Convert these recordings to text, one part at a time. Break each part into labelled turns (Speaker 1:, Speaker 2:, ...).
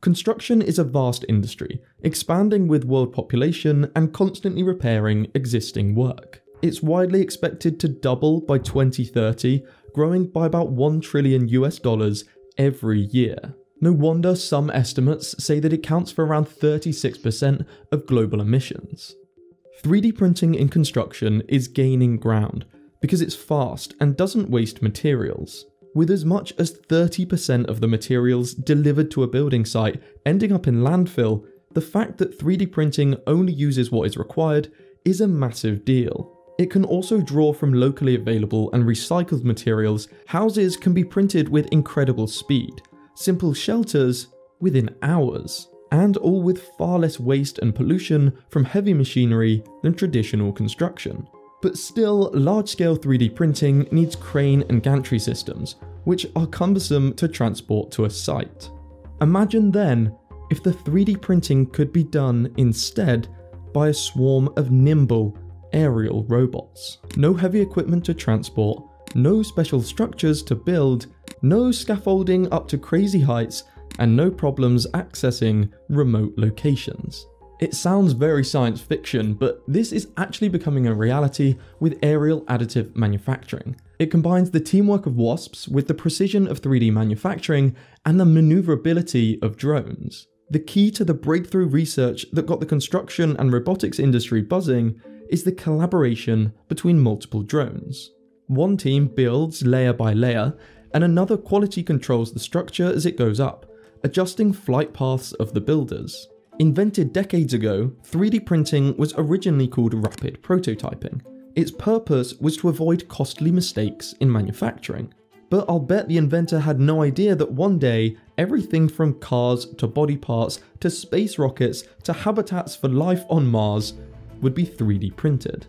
Speaker 1: Construction is a vast industry, expanding with world population and constantly repairing existing work. It's widely expected to double by 2030, growing by about 1 trillion US dollars every year. No wonder some estimates say that it counts for around 36% of global emissions. 3D printing in construction is gaining ground because it's fast and doesn't waste materials. With as much as 30% of the materials delivered to a building site ending up in landfill, the fact that 3D printing only uses what is required is a massive deal. It can also draw from locally available and recycled materials. Houses can be printed with incredible speed, simple shelters within hours, and all with far less waste and pollution from heavy machinery than traditional construction. But still, large scale 3D printing needs crane and gantry systems, which are cumbersome to transport to a site. Imagine then if the 3D printing could be done instead by a swarm of nimble aerial robots. No heavy equipment to transport, no special structures to build, no scaffolding up to crazy heights, and no problems accessing remote locations. It sounds very science fiction, but this is actually becoming a reality with aerial additive manufacturing. It combines the teamwork of wasps with the precision of 3D manufacturing and the maneuverability of drones. The key to the breakthrough research that got the construction and robotics industry buzzing is the collaboration between multiple drones. One team builds layer by layer, and another quality controls the structure as it goes up, adjusting flight paths of the builders. Invented decades ago, 3D printing was originally called rapid prototyping. Its purpose was to avoid costly mistakes in manufacturing. But I'll bet the inventor had no idea that one day, everything from cars to body parts to space rockets to habitats for life on Mars would be 3D printed.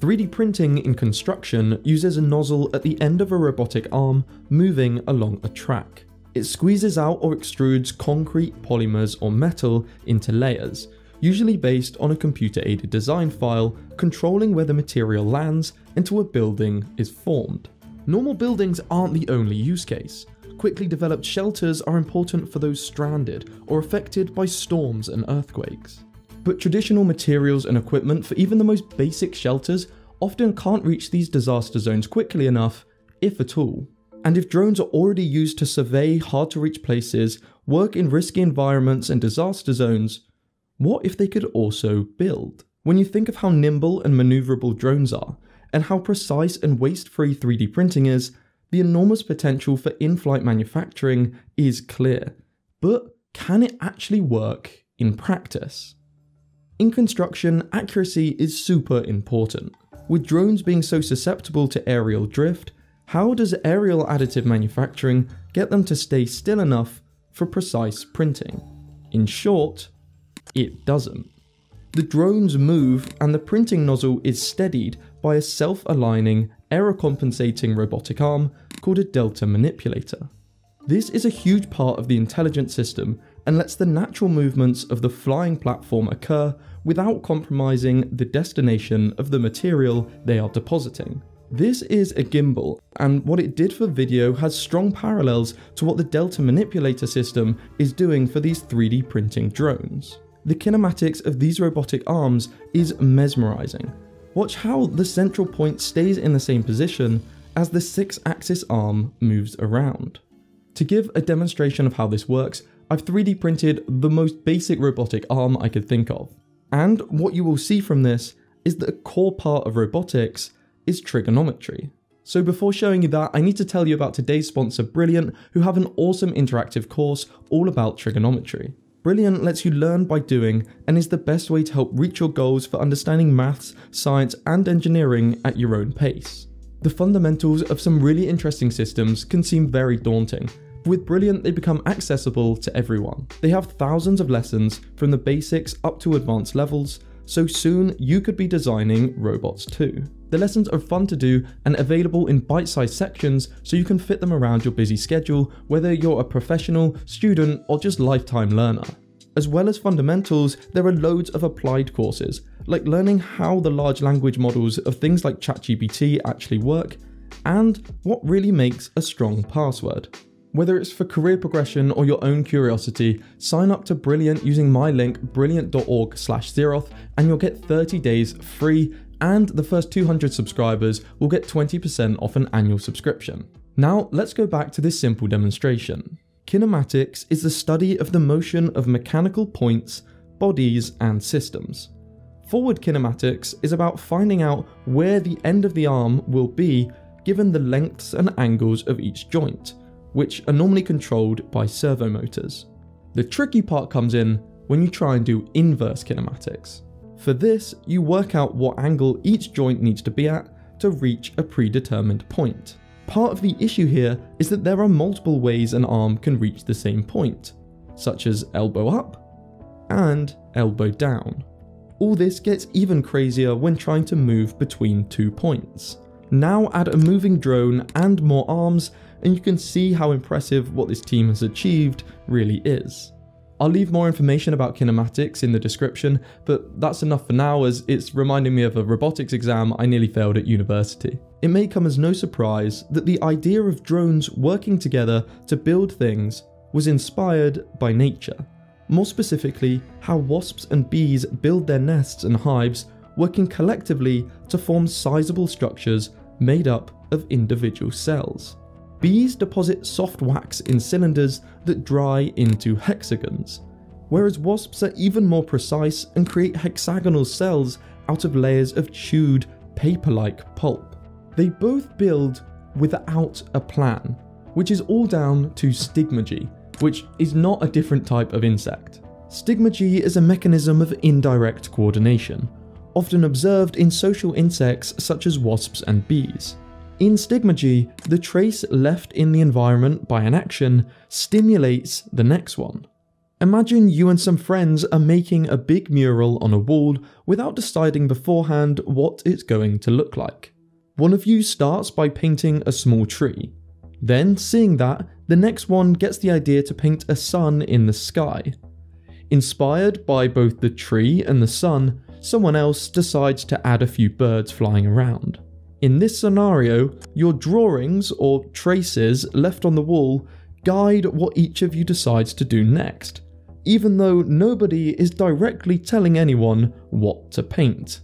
Speaker 1: 3D printing in construction uses a nozzle at the end of a robotic arm moving along a track. It squeezes out or extrudes concrete, polymers, or metal into layers, usually based on a computer aided design file controlling where the material lands until a building is formed. Normal buildings aren't the only use case. Quickly developed shelters are important for those stranded or affected by storms and earthquakes but traditional materials and equipment for even the most basic shelters often can't reach these disaster zones quickly enough, if at all. And if drones are already used to survey hard to reach places, work in risky environments and disaster zones, what if they could also build? When you think of how nimble and maneuverable drones are, and how precise and waste free 3D printing is, the enormous potential for in flight manufacturing is clear. But can it actually work in practice? In construction, accuracy is super important. With drones being so susceptible to aerial drift, how does aerial additive manufacturing get them to stay still enough for precise printing? In short, it doesn't. The drones move and the printing nozzle is steadied by a self-aligning, error-compensating robotic arm called a delta manipulator. This is a huge part of the intelligent system and lets the natural movements of the flying platform occur without compromising the destination of the material they are depositing. This is a gimbal, and what it did for video has strong parallels to what the Delta manipulator system is doing for these 3D printing drones. The kinematics of these robotic arms is mesmerizing. Watch how the central point stays in the same position as the 6 axis arm moves around. To give a demonstration of how this works, I've 3D printed the most basic robotic arm I could think of. And what you will see from this is that a core part of robotics is trigonometry. So before showing you that, I need to tell you about today's sponsor Brilliant, who have an awesome interactive course all about trigonometry. Brilliant lets you learn by doing and is the best way to help reach your goals for understanding maths, science, and engineering at your own pace. The fundamentals of some really interesting systems can seem very daunting, but with Brilliant, they become accessible to everyone. They have thousands of lessons from the basics up to advanced levels, so soon you could be designing robots too. The lessons are fun to do and available in bite-sized sections so you can fit them around your busy schedule, whether you're a professional, student, or just lifetime learner. As well as fundamentals, there are loads of applied courses, like learning how the large language models of things like ChatGPT actually work, and what really makes a strong password. Whether it's for career progression or your own curiosity, sign up to Brilliant using my link brilliant.org slash ziroth and you'll get 30 days free and the first 200 subscribers will get 20% off an annual subscription. Now let's go back to this simple demonstration. Kinematics is the study of the motion of mechanical points, bodies and systems. Forward kinematics is about finding out where the end of the arm will be given the lengths and angles of each joint, which are normally controlled by servo motors. The tricky part comes in when you try and do inverse kinematics. For this, you work out what angle each joint needs to be at to reach a predetermined point. Part of the issue here is that there are multiple ways an arm can reach the same point, such as elbow up and elbow down. All this gets even crazier when trying to move between two points. Now add a moving drone and more arms and you can see how impressive what this team has achieved really is. I'll leave more information about kinematics in the description, but that's enough for now as it's reminding me of a robotics exam I nearly failed at university. It may come as no surprise that the idea of drones working together to build things was inspired by nature. More specifically, how wasps and bees build their nests and hives, working collectively to form sizable structures made up of individual cells. Bees deposit soft wax in cylinders that dry into hexagons, whereas wasps are even more precise and create hexagonal cells out of layers of chewed, paper like pulp. They both build without a plan, which is all down to stigmergy, which is not a different type of insect. Stigmergy is a mechanism of indirect coordination, often observed in social insects such as wasps and bees. In stigmergy, the trace left in the environment by an action stimulates the next one. Imagine you and some friends are making a big mural on a wall without deciding beforehand what it's going to look like. One of you starts by painting a small tree. Then, seeing that, the next one gets the idea to paint a sun in the sky. Inspired by both the tree and the sun, someone else decides to add a few birds flying around. In this scenario, your drawings or traces left on the wall guide what each of you decides to do next, even though nobody is directly telling anyone what to paint.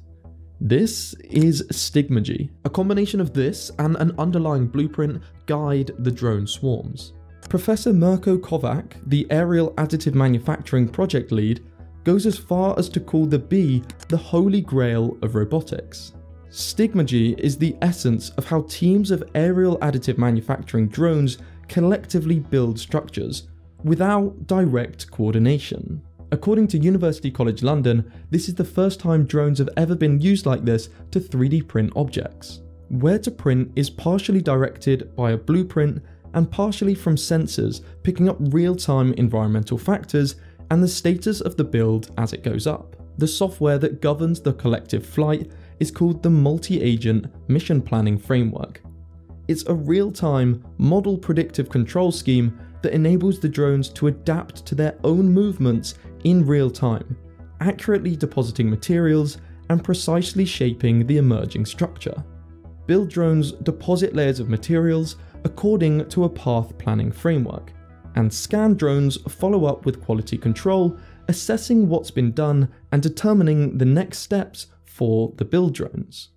Speaker 1: This is Stigmergy. A combination of this and an underlying blueprint guide the drone swarms. Professor Mirko Kovac, the aerial additive manufacturing project lead, goes as far as to call the bee the holy grail of robotics. Stigmergy is the essence of how teams of aerial additive manufacturing drones collectively build structures without direct coordination. According to University College London, this is the first time drones have ever been used like this to 3D print objects. Where to print is partially directed by a blueprint and partially from sensors picking up real time environmental factors and the status of the build as it goes up. The software that governs the collective flight is called the Multi Agent Mission Planning Framework. It's a real time, model predictive control scheme that enables the drones to adapt to their own movements in real time, accurately depositing materials and precisely shaping the emerging structure. Build drones deposit layers of materials according to a path planning framework, and scan drones follow up with quality control, assessing what's been done and determining the next steps for the build drones.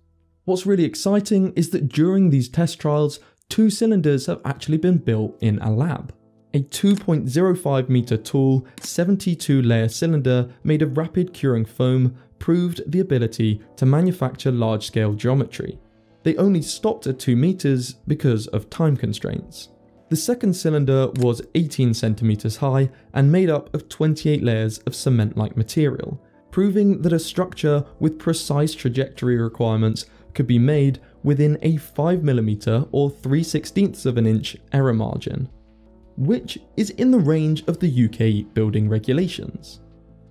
Speaker 1: What's really exciting is that during these test trials, two cylinders have actually been built in a lab. A 2.05 meter tall, 72 layer cylinder made of rapid curing foam proved the ability to manufacture large scale geometry. They only stopped at 2 meters because of time constraints. The second cylinder was 18 centimeters high and made up of 28 layers of cement-like material, proving that a structure with precise trajectory requirements could be made within a 5mm or 3 16ths of an inch error margin, which is in the range of the UK building regulations.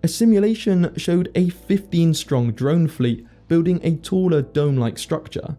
Speaker 1: A simulation showed a 15 strong drone fleet building a taller dome-like structure,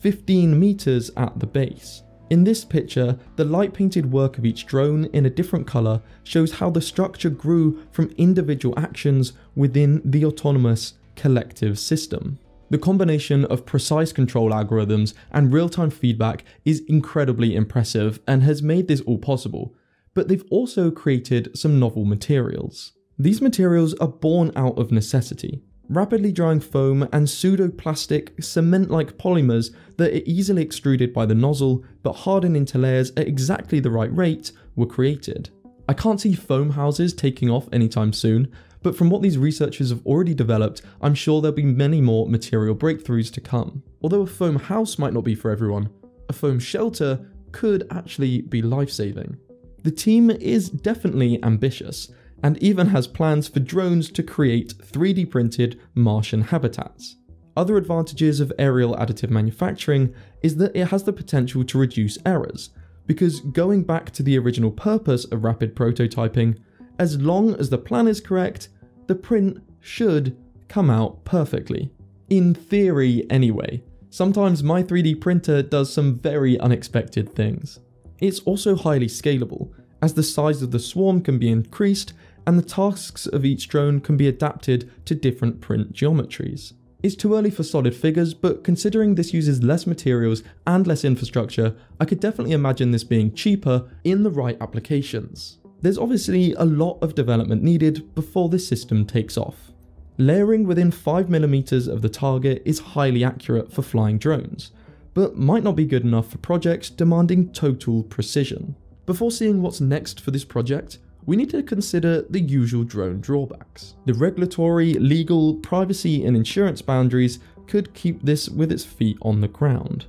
Speaker 1: 15 meters at the base. In this picture, the light painted work of each drone in a different colour shows how the structure grew from individual actions within the autonomous collective system. The combination of precise control algorithms and real-time feedback is incredibly impressive and has made this all possible, but they've also created some novel materials. These materials are born out of necessity. Rapidly drying foam and pseudoplastic, cement-like polymers that are easily extruded by the nozzle but harden into layers at exactly the right rate were created. I can't see foam houses taking off anytime soon, but from what these researchers have already developed, I'm sure there'll be many more material breakthroughs to come. Although a foam house might not be for everyone, a foam shelter could actually be life-saving. The team is definitely ambitious, and even has plans for drones to create 3D printed Martian habitats. Other advantages of aerial additive manufacturing is that it has the potential to reduce errors, because going back to the original purpose of rapid prototyping, as long as the plan is correct, the print should come out perfectly. In theory, anyway. Sometimes my 3D printer does some very unexpected things. It's also highly scalable, as the size of the swarm can be increased and the tasks of each drone can be adapted to different print geometries. It's too early for solid figures, but considering this uses less materials and less infrastructure, I could definitely imagine this being cheaper in the right applications. There's obviously a lot of development needed before this system takes off. Layering within 5mm of the target is highly accurate for flying drones, but might not be good enough for projects demanding total precision. Before seeing what's next for this project, we need to consider the usual drone drawbacks. The regulatory, legal, privacy and insurance boundaries could keep this with its feet on the ground.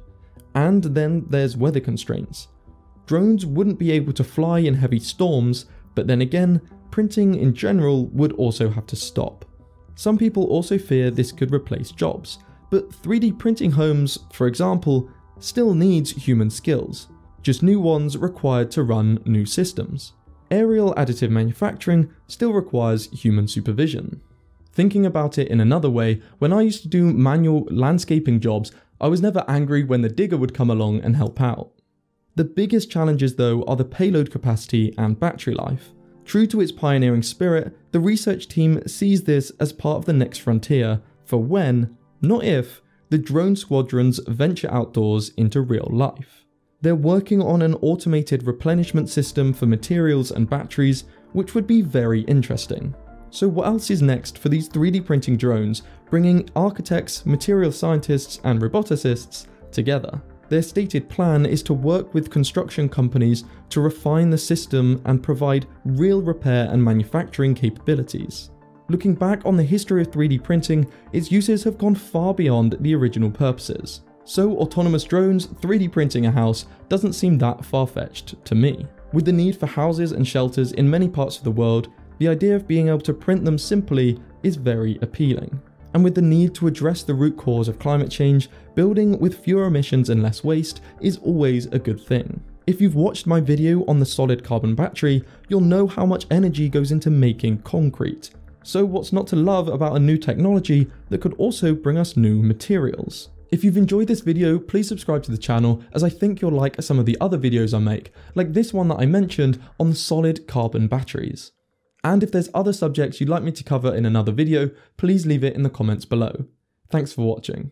Speaker 1: And then there's weather constraints. Drones wouldn't be able to fly in heavy storms, but then again, printing in general would also have to stop. Some people also fear this could replace jobs, but 3D printing homes, for example, still needs human skills, just new ones required to run new systems. Aerial additive manufacturing still requires human supervision. Thinking about it in another way, when I used to do manual landscaping jobs, I was never angry when the digger would come along and help out. The biggest challenges though are the payload capacity and battery life. True to its pioneering spirit, the research team sees this as part of the next frontier for when, not if, the drone squadrons venture outdoors into real life. They're working on an automated replenishment system for materials and batteries, which would be very interesting. So what else is next for these 3D printing drones, bringing architects, material scientists and roboticists together? Their stated plan is to work with construction companies to refine the system and provide real repair and manufacturing capabilities. Looking back on the history of 3D printing, its uses have gone far beyond the original purposes. So autonomous drones 3D printing a house doesn't seem that far-fetched to me. With the need for houses and shelters in many parts of the world, the idea of being able to print them simply is very appealing and with the need to address the root cause of climate change, building with fewer emissions and less waste is always a good thing. If you've watched my video on the solid carbon battery, you'll know how much energy goes into making concrete. So what's not to love about a new technology that could also bring us new materials? If you've enjoyed this video, please subscribe to the channel as I think you'll like some of the other videos I make, like this one that I mentioned on solid carbon batteries. And if there's other subjects you'd like me to cover in another video, please leave it in the comments below. Thanks for watching.